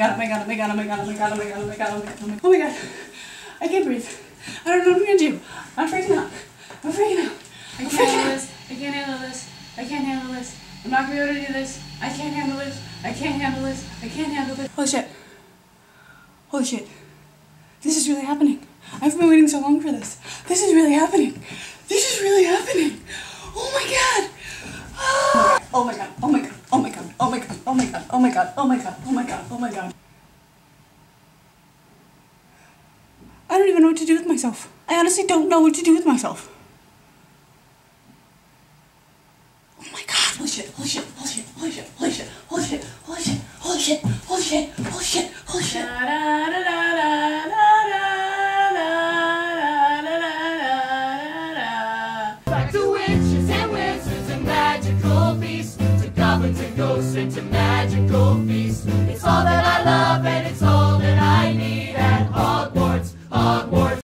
Oh god, oh my god, oh my god, oh my god, oh my god, oh my god, oh my god, oh my god, oh my god. I can't breathe. I don't know what I'm gonna do. I'm freaking out. I'm freaking out. I can't handle this. I can't handle this. I can't handle this. I'm not gonna be able to do this. I can't handle this. I can't handle this. I can't handle this. Holy shit. Holy shit. This is really happening. I've been waiting so long for this. This is really happening. This is really happening. Oh my god. Ah. Oh my god. Oh my god. Oh my god. Oh my god. Oh my god. Oh my god. Oh my god. Oh my god. Oh. I don't even know what to do with myself. I honestly don't know what to do with myself. Oh my god. Holy shit. Holy shit. Holy shit. Holy shit. Holy shit. Holy shit. Holy shit. Holy shit. Holy shit. Holy shit. Holy shit. Back goblins and ghosts and to magical beasts. It's all